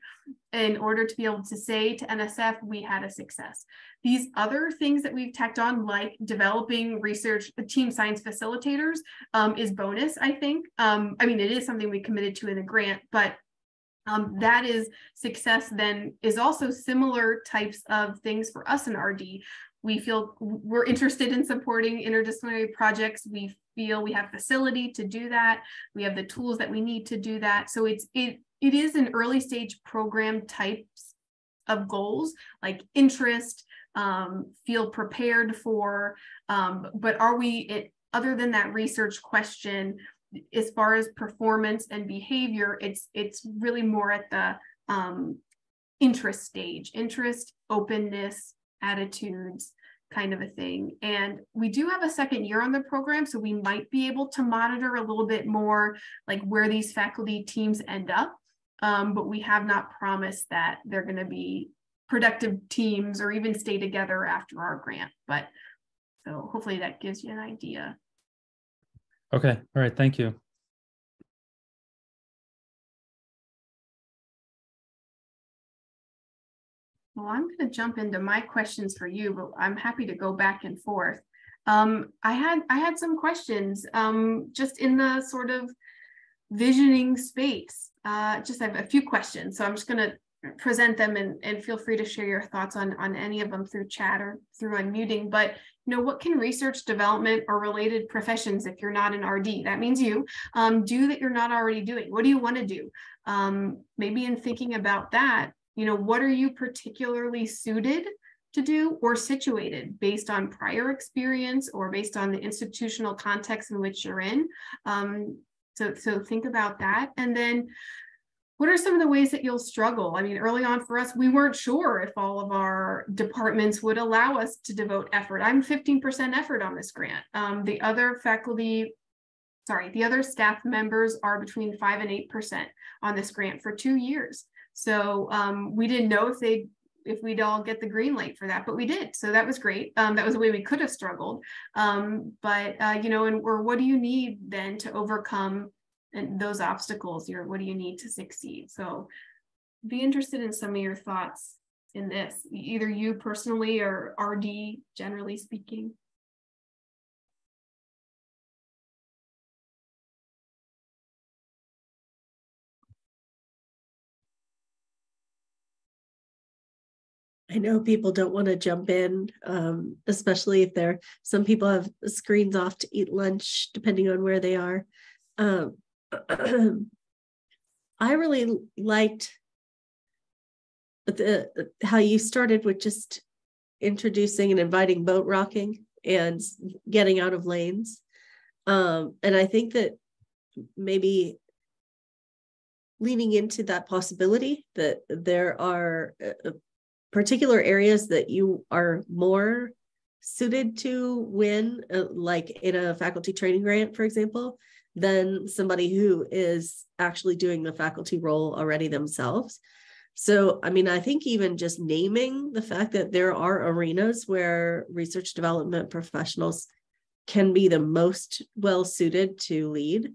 in order to be able to say to NSF, we had a success. These other things that we've tacked on, like developing research, team science facilitators, um, is bonus, I think. Um, I mean, it is something we committed to in the grant, but um, that is success then is also similar types of things for us in RD. We feel we're interested in supporting interdisciplinary projects. We feel we have facility to do that. We have the tools that we need to do that. So it's it it is an early stage program types of goals like interest, um, feel prepared for, um, but are we it, other than that research question, as far as performance and behavior, it's it's really more at the um, interest stage, interest, openness, attitudes kind of a thing. And we do have a second year on the program, so we might be able to monitor a little bit more like where these faculty teams end up. Um, but we have not promised that they're going to be productive teams or even stay together after our grant. But so hopefully that gives you an idea. Okay. All right. Thank you. Well, I'm going to jump into my questions for you, but I'm happy to go back and forth. Um, I had I had some questions um, just in the sort of visioning space. Uh, just have a few questions, so I'm just going to present them and, and feel free to share your thoughts on on any of them through chat or through unmuting. But you know, what can research development or related professions, if you're not an RD, that means you, um, do that you're not already doing? What do you want to do? Um, maybe in thinking about that, you know, what are you particularly suited to do or situated based on prior experience or based on the institutional context in which you're in? Um, so, so think about that. And then what are some of the ways that you'll struggle? I mean, early on for us, we weren't sure if all of our departments would allow us to devote effort. I'm 15% effort on this grant. Um, the other faculty, sorry, the other staff members are between five and 8% on this grant for two years. So um, we didn't know if they if we'd all get the green light for that, but we did. So that was great. Um, that was a way we could have struggled. Um, but uh, you know, and or what do you need then to overcome and those obstacles? Your what do you need to succeed? So be interested in some of your thoughts in this, either you personally or RD generally speaking. I know people don't want to jump in, um, especially if they're some people have screens off to eat lunch, depending on where they are. Um, I really liked the how you started with just introducing and inviting boat rocking and getting out of lanes. Um, and I think that maybe leaning into that possibility that there are uh, particular areas that you are more suited to win, uh, like in a faculty training grant, for example, than somebody who is actually doing the faculty role already themselves. So, I mean, I think even just naming the fact that there are arenas where research development professionals can be the most well suited to lead.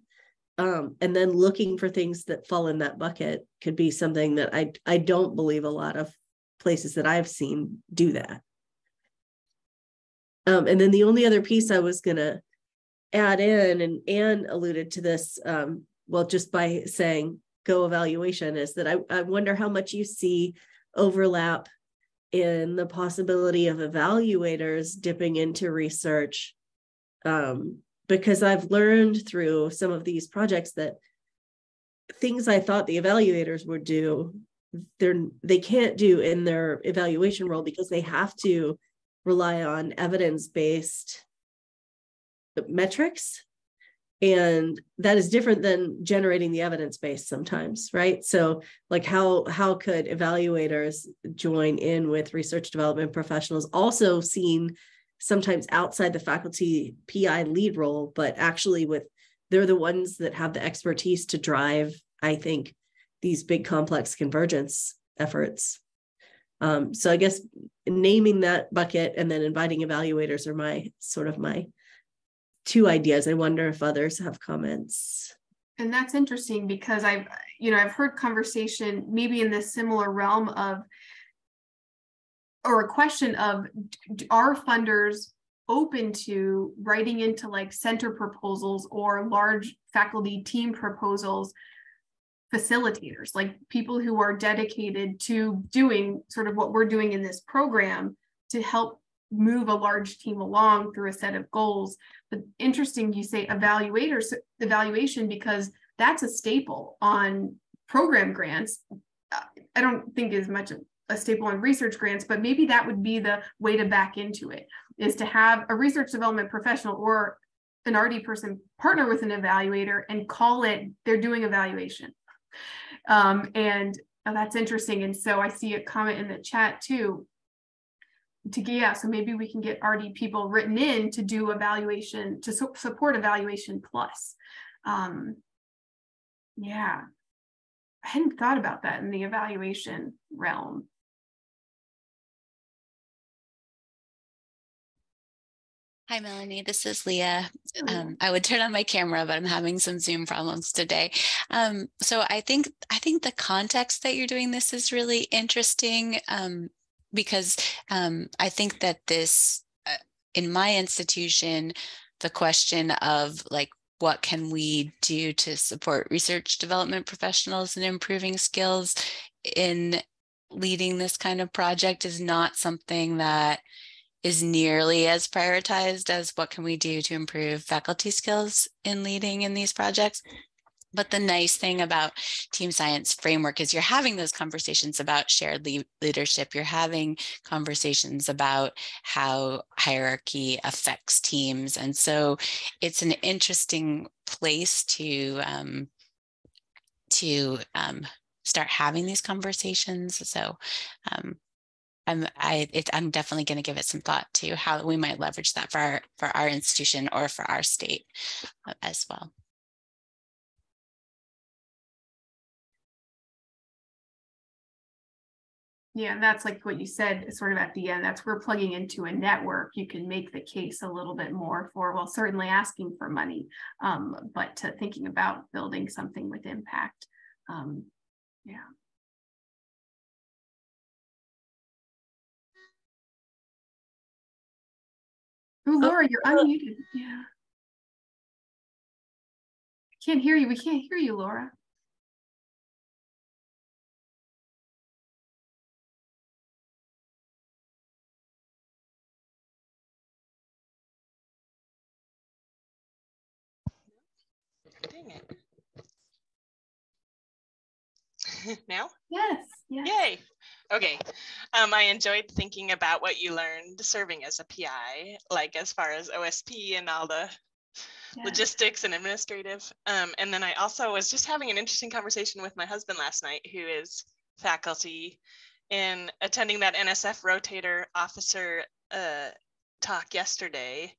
Um, and then looking for things that fall in that bucket could be something that I I don't believe a lot of places that I've seen do that. Um, and then the only other piece I was going to add in, and Anne alluded to this, um, well, just by saying go evaluation, is that I, I wonder how much you see overlap in the possibility of evaluators dipping into research. Um, because I've learned through some of these projects that things I thought the evaluators would do they're they can't do in their evaluation role because they have to rely on evidence-based metrics. And that is different than generating the evidence base sometimes right? So like how how could evaluators join in with research development professionals? Also seen sometimes outside the faculty pi lead role but actually with they're the ones that have the expertise to drive i think these big complex convergence efforts. Um, so I guess naming that bucket and then inviting evaluators are my sort of my two ideas. I wonder if others have comments. And that's interesting because I've, you know, I've heard conversation maybe in this similar realm of, or a question of, are funders open to writing into like center proposals or large faculty team proposals facilitators, like people who are dedicated to doing sort of what we're doing in this program to help move a large team along through a set of goals. But interesting, you say evaluators, evaluation, because that's a staple on program grants. I don't think as much a staple on research grants, but maybe that would be the way to back into it is to have a research development professional or an RD person partner with an evaluator and call it they're doing evaluation um, and oh, that's interesting. And so I see a comment in the chat too. To yeah, so maybe we can get RD people written in to do evaluation to su support evaluation plus. Um, yeah, I hadn't thought about that in the evaluation realm. Hi, Melanie. This is Leah. Um, I would turn on my camera, but I'm having some Zoom problems today. Um, so I think I think the context that you're doing this is really interesting um, because um, I think that this, uh, in my institution, the question of like what can we do to support research development professionals and improving skills in leading this kind of project is not something that is nearly as prioritized as what can we do to improve faculty skills in leading in these projects. But the nice thing about team science framework is you're having those conversations about shared le leadership. You're having conversations about how hierarchy affects teams. And so it's an interesting place to, um, to um, start having these conversations. So um, I'm I it, I'm definitely going to give it some thought to how we might leverage that for our for our institution or for our state uh, as well. Yeah, and that's like what you said sort of at the end. That's we're plugging into a network, you can make the case a little bit more for, well, certainly asking for money, um, but to thinking about building something with impact. Um, yeah. Oh, Laura, you're unmuted. Yeah. Can't hear you. We can't hear you, Laura. Dang it. <laughs> now? Yes. yes. Yay. Okay. Um, I enjoyed thinking about what you learned serving as a PI, like as far as OSP and all the yeah. logistics and administrative. Um, and then I also was just having an interesting conversation with my husband last night, who is faculty, in attending that NSF rotator officer uh, talk yesterday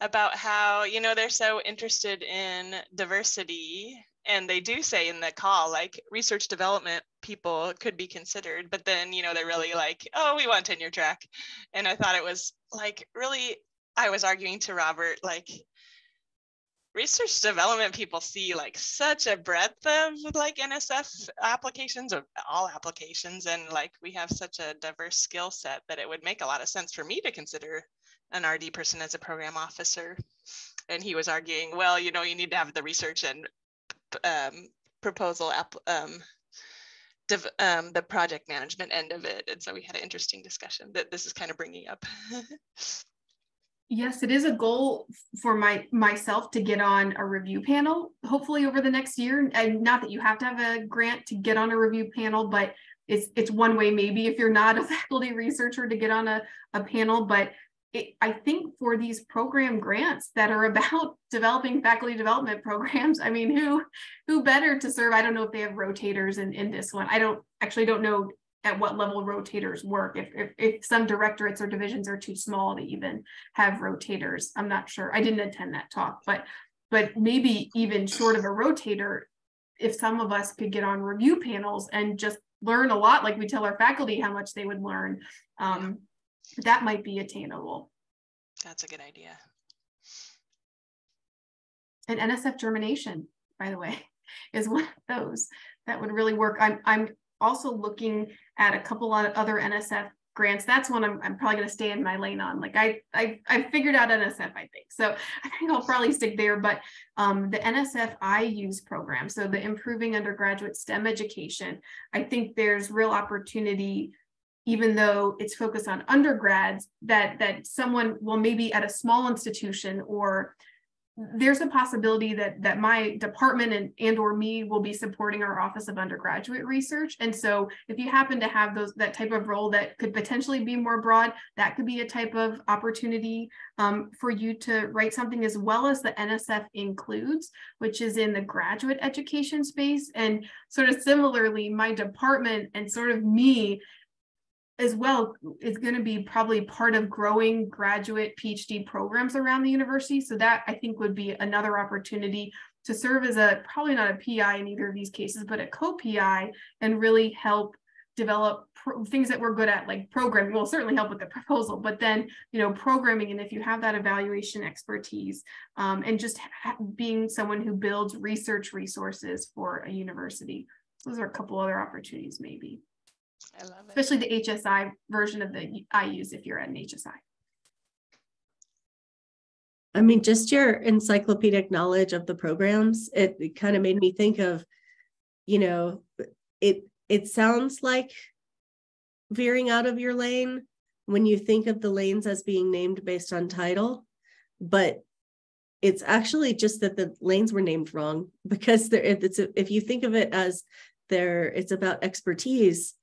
about how you know they're so interested in diversity and they do say in the call like research development people could be considered but then you know they're really like oh we want tenure track. And i thought it was like really i was arguing to robert like research development people see like such a breadth of like nsf applications of all applications and like we have such a diverse skill set that it would make a lot of sense for me to consider an rd person as a program officer and he was arguing well you know you need to have the research and um, proposal um, um, the project management end of it. And so we had an interesting discussion that this is kind of bringing up. <laughs> yes, it is a goal for my myself to get on a review panel, hopefully over the next year. And not that you have to have a grant to get on a review panel, but it's it's one way maybe if you're not a <laughs> faculty researcher to get on a, a panel, but it, I think for these program grants that are <laughs> about developing faculty development programs, I mean, who who better to serve? I don't know if they have rotators in, in this one. I don't actually don't know at what level rotators work. If, if, if some directorates or divisions are too small to even have rotators, I'm not sure. I didn't attend that talk, but but maybe even short of a rotator, if some of us could get on review panels and just learn a lot, like we tell our faculty how much they would learn. Um, that might be attainable. That's a good idea. And NSF germination, by the way, <laughs> is one of those that would really work. I'm, I'm also looking at a couple of other NSF grants. That's one I'm, I'm probably going to stay in my lane on. Like I, I, I figured out NSF, I think. So <laughs> I think I'll probably stick there. But um, the NSF IUSE program, so the Improving Undergraduate STEM Education, I think there's real opportunity even though it's focused on undergrads, that that someone will maybe at a small institution or there's a possibility that that my department and and or me will be supporting our office of undergraduate research. And so if you happen to have those that type of role that could potentially be more broad that could be a type of opportunity um, for you to write something as well as the nsf INCLUDES which is in the graduate education space. And sort of similarly my department and sort of me as well is going to be probably part of growing graduate PhD programs around the university. So that I think would be another opportunity to serve as a probably not a PI in either of these cases, but a co-PI and really help develop pro- things that we're good at, like programming. Will certainly help with the proposal, but then you know programming, and if you have that evaluation expertise, um, and just ha- being someone who builds research resources for a university, those are a couple other opportunities maybe. I love it. Especially the HSI version of the IUSE if you're at an HSI. I mean, just your encyclopedic knowledge of the programs, it, it kind of made me think of, you know, it it sounds like veering out of your lane when you think of the lanes as being named based on title, but it's actually just that the lanes were named wrong <laughs> because there it's if you think of it as there it's about expertise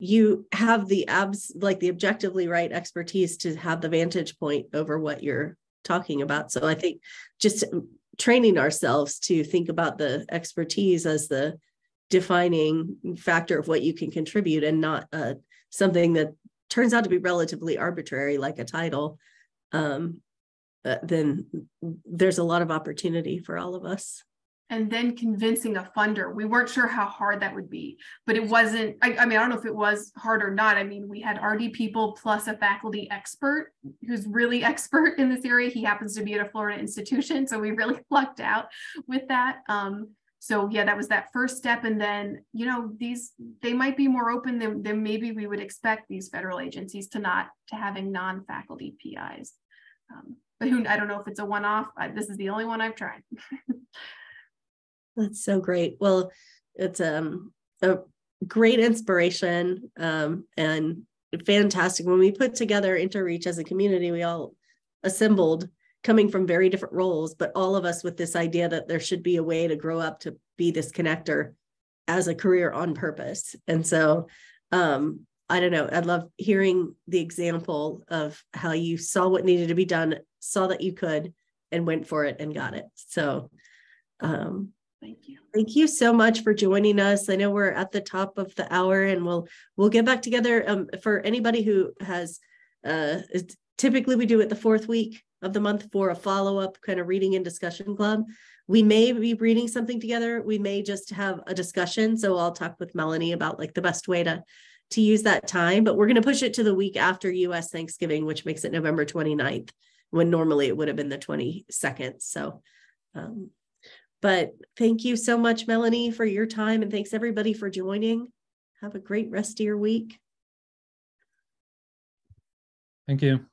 you have the abs like the objectively right expertise to have the vantage point over what you're talking about. So I think just training ourselves to think about the expertise as the defining factor of what you can contribute and not uh, something that turns out to be relatively arbitrary like a title um, uh, then there's a lot of opportunity for all of us and then convincing a funder. We weren't sure how hard that would be, but it wasn't. I, I, mean, I don't know if it was hard or not. I mean, we had RD people plus a faculty expert who's really <laughs> expert in this area. He happens to be at a Florida institution, so we really <laughs> lucked out with that. Um, so yeah, that was that first step, and then you know these they might be more open than, than maybe we would expect these federal agencies to not to having non-faculty PIs. Um, but who I don't know if it's a one-off. this is the only one I've tried. <laughs> That's so great. Well, it's um, a great inspiration um, and fantastic. When we put together Intereach as a community, we all assembled coming from very different roles, but all of us with this idea that there should be a way to grow up to be this connector as a career on purpose. And so um, I don't know, I'd love hearing the example of how you saw what needed to be done, saw that you could, and went for it and got it. So um, Thank you. Thank you so much for joining us. I know we're at the top of the hour and we'll we'll get back together um, for anybody who has uh typically we do it the fourth week of the month for a follow-up kind of reading and discussion club. We may be reading something together. We may just have a discussion. So I'll talk with Melanie about like the best way to to use that time, but we're going to push it to the week after US Thanksgiving, which makes it November 29th, when normally it would have been the 22nd. So um, but thank you so much, Melanie, for your time. And thanks everybody for joining. Have a great rest of your week. Thank you.